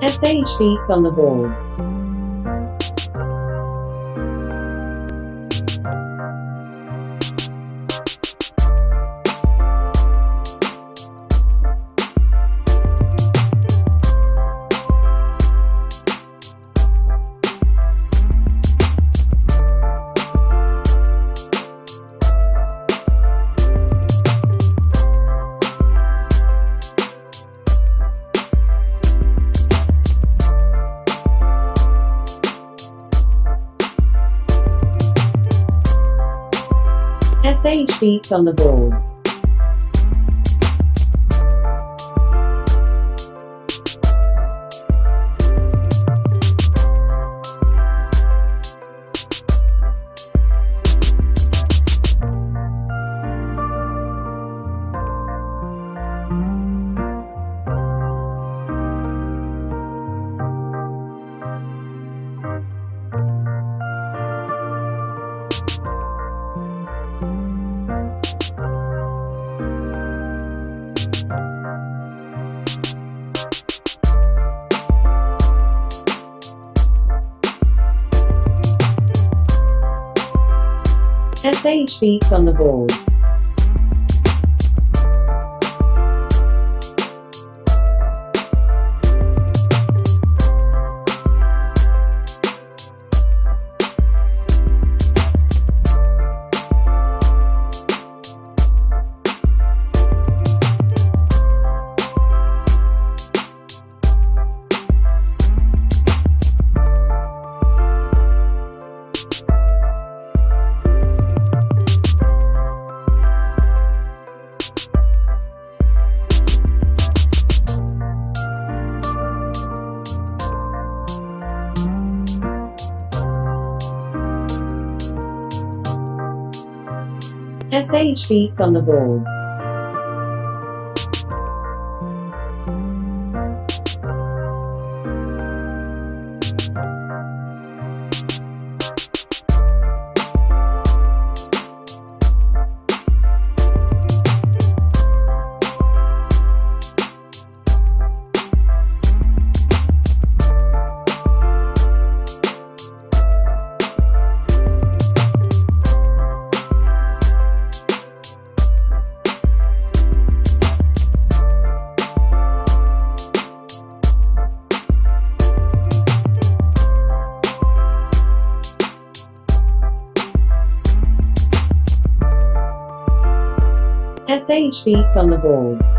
SHBtz on the boards. SHBtz on the boards. SHBtz on the boards. SHBtz on the boards. SHBtz on the boards.